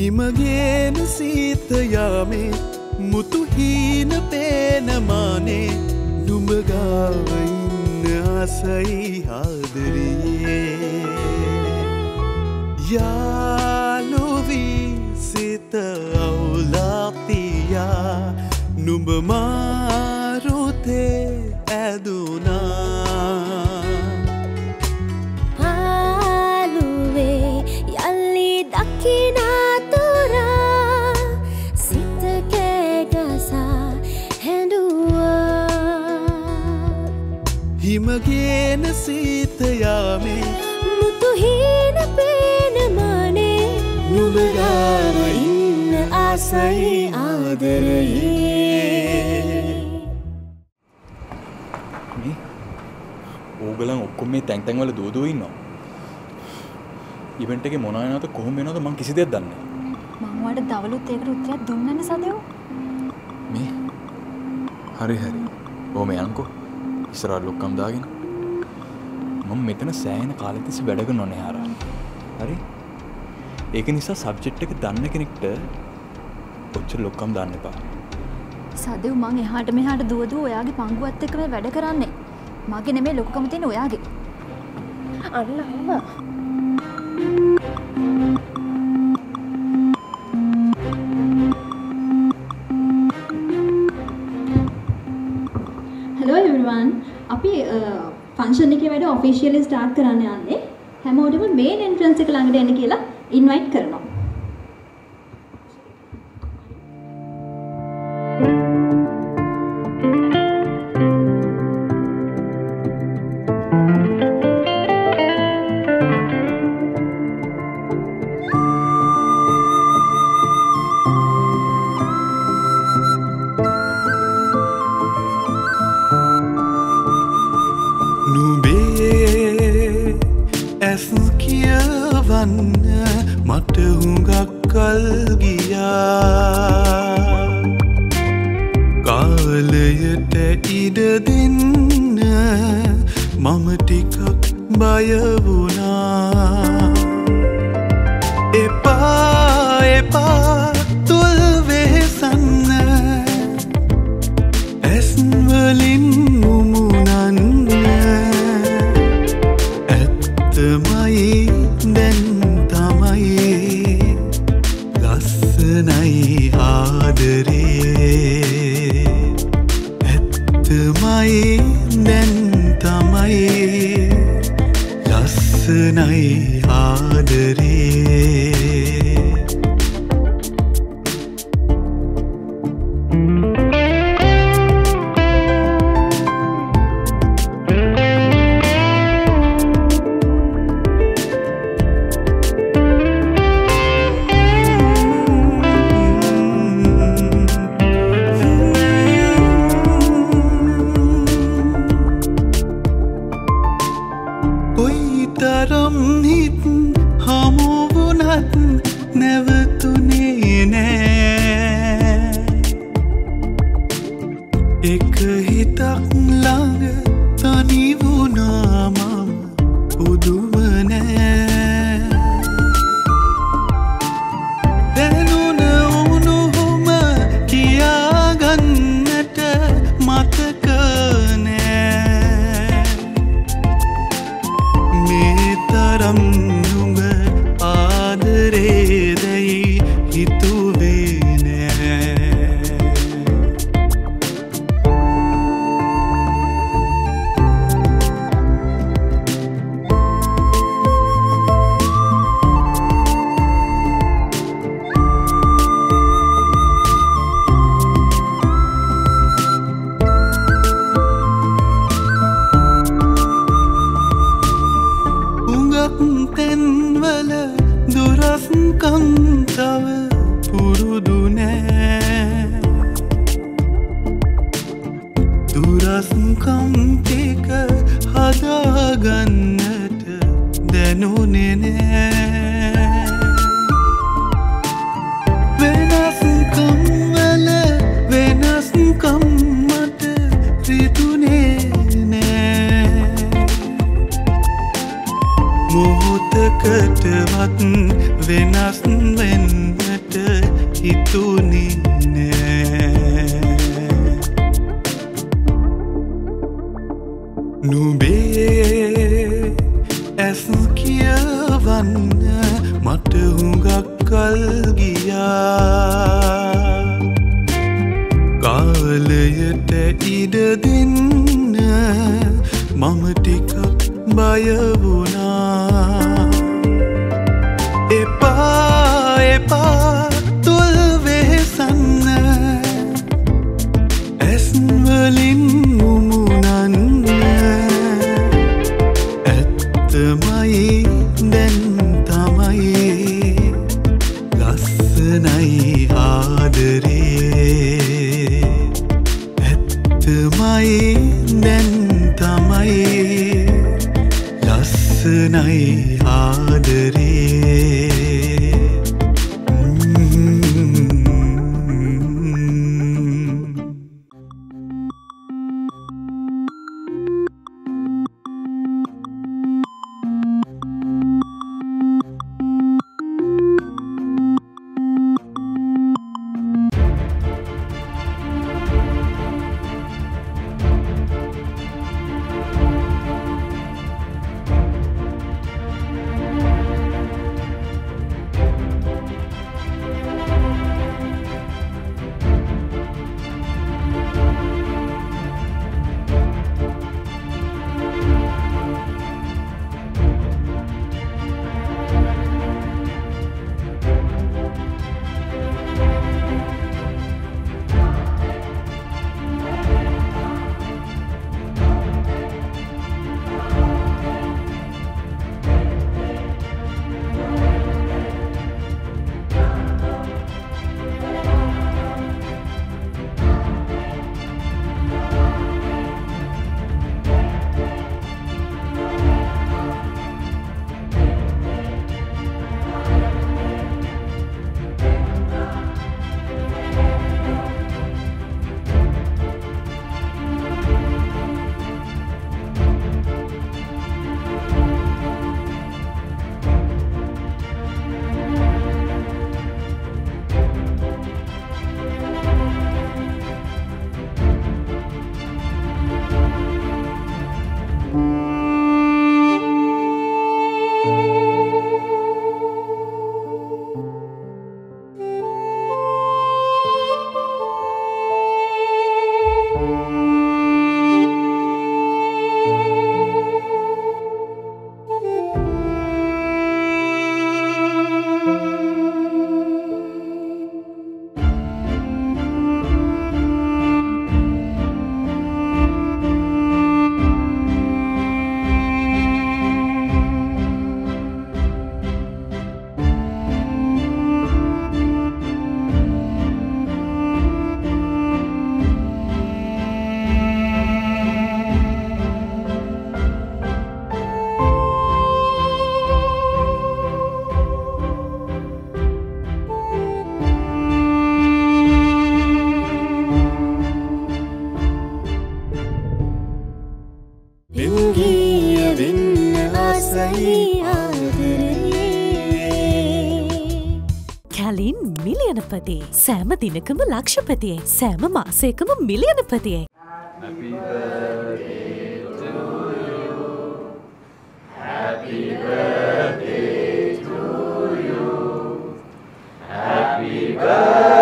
හිමගේන සීතයාමේ මුතු හීන පේනමානේ නුඹගාවඉන්න ආසයි ආදරයේ. යාලොවී සිත අවුලාපියා නුඹ මාරුතේ ඇදුනා. පාලුවේ යල්ලි දකිනාතුරා හිමගේන සීතයාමේ මුතු හීන පේනමානේ නුඹගාව ඉන්න ආසයි ආදරයේ. මේ ඕගලන් ඔක්කොම මේ තැන් තැන්වල දූදුව ඉන්නවා. ඉවෙන්ට එක මොනයනත කොහොම වෙනද මං කිසි දෙයක් දන්න මංවට දවලුත් ඒකට උත්තරයක් දුන්නන සදයෝ. මේ හරි හරි. ඕම යනකෝ ඉස්රා ලොක්කම් දාගෙන. මම මෙතන සෑහෙන කාලෙතිසි වැඩක නොනේ හර හරි? ඒක නිසා සබ්ජෙට් එක දන්න කෙනෙක්ට ඔච්ච ලොක්කම් දන්න එපා. සදව් මං එහාට මෙහාට දුවදුව ඔයාගේ පංගුවත් එක්කම වැඩ කරන්නේ. මගේ නෙමේ ලොකකම තියෙන ඔයාගේ. අන්න අම්මා ෆංක්ෂන් එක වැඩ ඔෆිෂියලි ස්ටාර්ට් කරන්න යන්නේ හැමෝටම මේන් එන්ට්‍රන්ස් එක ළඟට එන්න කියලා ඉන්වයිට් කරනවා. කාලයට ඉඩ දෙන්න. මම ටිකක් බයවුණා ලස්සනයි දැනුනේ නෑ. වෙනස්කම් වල වෙනස්කම් මට රිදුනේ නෑ. මොහොතකටවත් වෙනස් වෙන්නට හිතුනිනෑ දැන් තමයි ලස්සනයි ආදරේ. ලක්ෂපතියේ සෑම දිනකම ලක්ෂපතියේ සෑම මාසයකම මිලියනපතියේ Happy birthday to you. Happy birthday.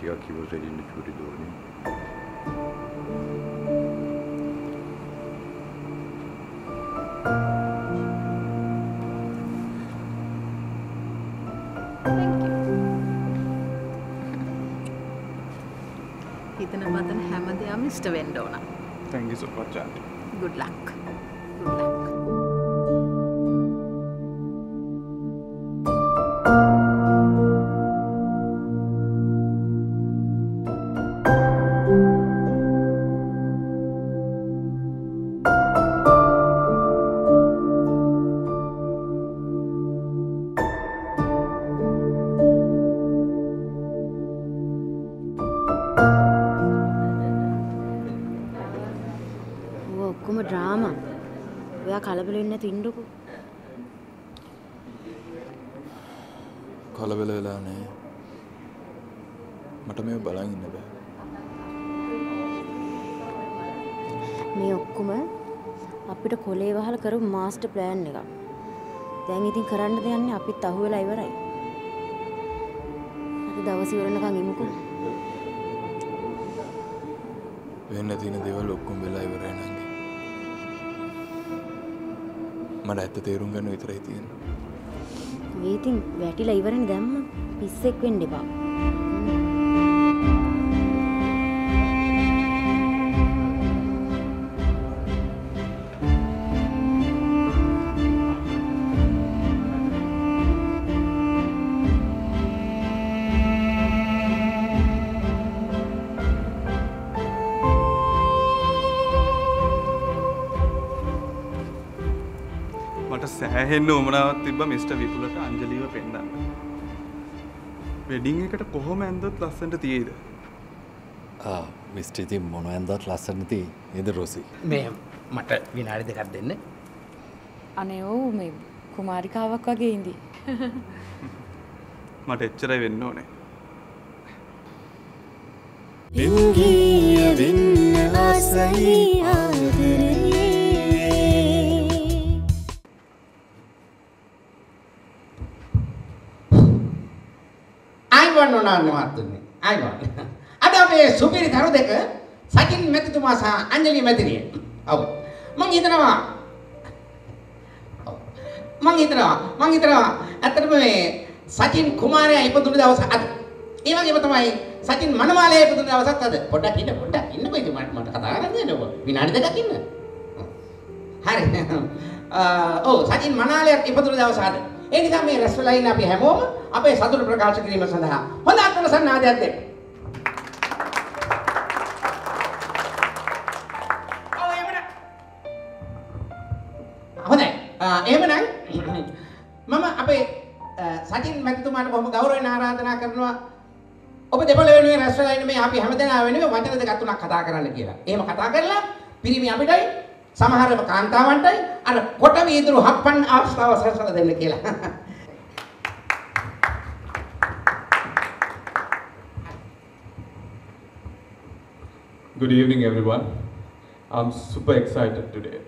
ටිකක් ඉවසගෙන ඉන්න චූටි දෝනි. හිතන මතන හැම දෙයක්ම ඉෂ්ට වෙන්න ඕන. Thank you so much, auntie. good luck. ඔයා කලබල වෙන්නේ නැති ඉන්නකෝ. කලබල වෙලා නෑ. මට මේ බලන් ඉන්න බෑ. මේ ඔක්කොම අපිට කොලේ වහලා කරපු මාස්ටර් ප්ලෑන් එකක්. දැන් ඉතින් කරන්න දෙන්නේ අපිත් අහුවෙලා ඉවරයි. අද දවස් ඉවරනකන් ඉමුකෝ. වෙන්න තියෙන දේවල් ඔක්කොම වෙලා ඉවරයි නංගි. මට ඇත්ත තේරුම් ගන්න විතරයි තියෙන්නේ. මේ ඉතින් වැටිලා ඉවරනේ දැම්ම. පිස්සෙක් වෙන්න එපා. මට සෑහෙන්න උමනාවක් තිබ්බ මිස්ට විපුලට අංජලිව පෙන්න්න. වෙඩිං එකට කොහොම ඇන්දොත් ලස්සට තියේද. මිස්ට ඉතින් මොන ඇන්දත් ලස්සනති නද රෝසි. මේ මට විනාඩි දෙකක් දෙන්න. අනේ ඔව් මේ කුමාරිකාවක් වගේ ඉඳී. මට එච්චරයි වෙන්න ඕනේ. පින්ගීය වෙන්න ආසයි ආදරේ අයිවන් ඕනාන්න මහත්තුන්නේ අයිවන්. අද අපේ සුපිරි තරු දෙක සචින් මැතිතුමා සහ අංජලි මැතිරිය. ඔව්. මං හිතනවා ඔව්. මං හිතනවා මං හිතනවා ඇත්තටම මේ සචින් කුමාරයා ඉපදුන දවස අද. ඒ වගේම තමයි සචින් මනමාලයා ඉපදුන දවසත් අද. පොඩ්ඩක් ඉන්න පොඩ්ඩක් ඉන්නකෝ ඉතින් මට මට කතා කරන්න දෙන්නකෝ. විනාඩි දෙකක් ඉන්න. හරි. අ, ඔව් සචින් මනාලයා ඉපදුන දවස අද. ඒ නිසා මේ රැස් වෙලා ඉන්න අපි හැමෝම අපේ සතුට ප්‍රකාශ කිරීම සඳහා හොඳ අත්වල සන්නාදයක් දෙන්න. හොඳයි. එහෙමනම් මම අපේ සචින් මැතිතුමාට බොහොම ගෞරවයෙන් ආරාධනා කරනවා ඔබ දෙපළ වෙනුවෙන් රැස් වෙලා ඉන්න මේ අපි හැමදෙනා වෙනුවෙන් වචන දෙකක් තුනක් කතා කරන්න කියලා. එහෙම කතා කරලා පිරිමි අපිටයි සමහරව කාන්තාවන්ටයි අර කොට වීදුරු හප්පන් අවස්ථාව සැලසලා දෙන්න කියලා. Good evening, everyone. I'm super excited today.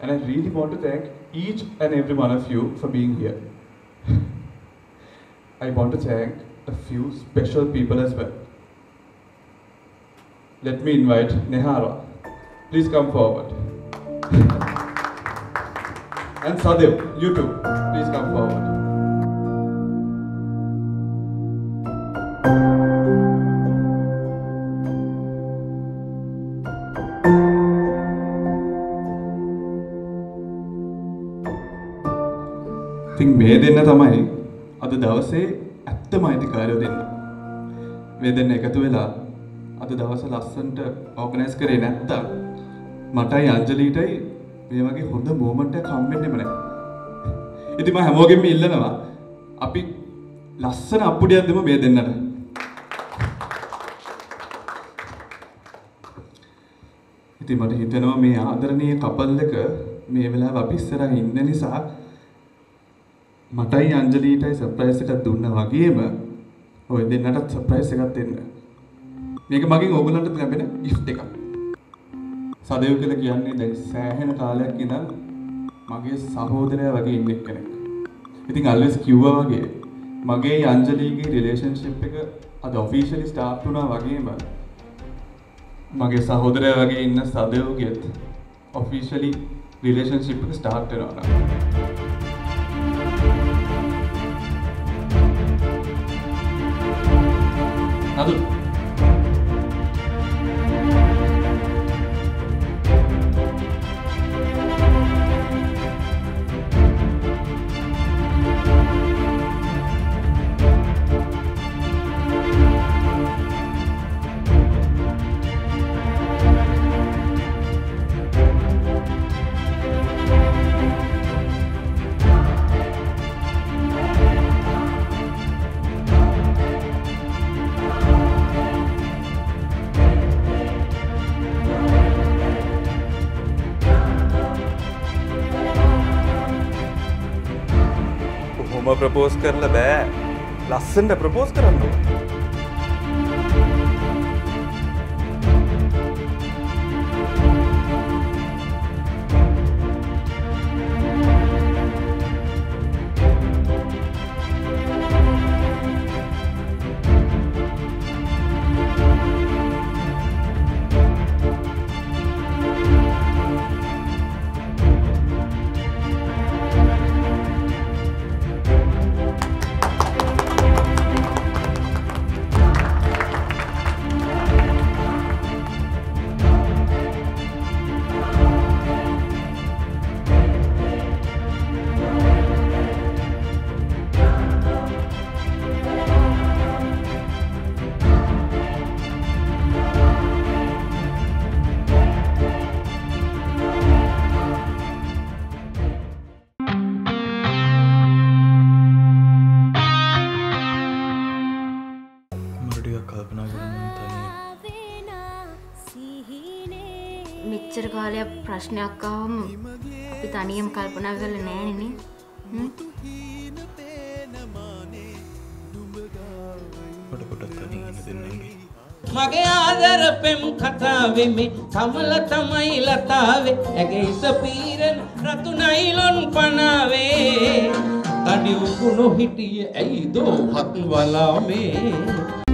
And I really want to thank each and every one of you for being here. I want to thank a few special people as well. Let me invite Nehara. Please come forward. And Sadev, you too. Please come forward. ඉතින් මේ දෙන්න තමයි අද දවසේ ඇත්තම අයිතිකාරයෝ දෙන්න. මේ දෙන්න එකතු වෙලා අද දවස ලස්සන්ට ඕගනයිස් කරේ නැත්තම් මටයි අංජලීටයි මේ වගේ හොඳ මෝමන්ට් එකක් හම්බෙන්නෙම නැහැ. ඉතින් මම හැමෝගෙම ඉල්ලනවා අපි ලස්සන අප්පුඩියක් දෙමු මේ දෙන්නට. ඉතින් මට හිතෙනවා මේ ආදරණීය කපල් එක මේ වෙලාව අපි ඉස්සරහ ඉන්න නිසා මටයි අංජලීටයි සර්ප්‍රයිස් එකක් දුන්නා වගේම ඔය දෙන්නටත් සර්ප්‍රයිස් එකක් දෙන්න. මේක මගෙන් ඕගොල්ලන්ට ලැබෙන gift එකක්. සදේව් කියලා කියන්නේ දැන් සෑහෙන කාලයක් ඉඳන් මගේ සහෝදරයා වගේ ඉන්න කෙනෙක්. ඉතින් අල්වෙස් කිව්වා වගේ මගේ අංජලීගේ රිලේෂන්ශිප් එක අද ඔෆිෂලි ස්ටාර්ට් වුණා වගේම මගේ සහෝදරය වගේ ඉන්න සදයෝගෙත් ඔෆිෂලි රිලේෂන්ශිප් එක ස්ටාර්ට් වෙනවා කොහොම ප්‍රපෝස් කරලා බෑ ලස්සන්ට ප්‍රපෝස් කරන්න මෙච්චර කාලයක් ප්‍රශ්නයක් ආවම අපි තනියම කල්පනා කරලා නෑනේ පොට පොටත් තනි ඉන්න දෙන්නගේ මගේ ආදර පෙම් කතාවෙමි. කමල තමයි ලතාවේ. ඇගේ ඉස පීරෙන් රතු නයිලොන් පනාවේ. තඩි උකුණු හිටිය ඇයි දෝ හත් වලාමේ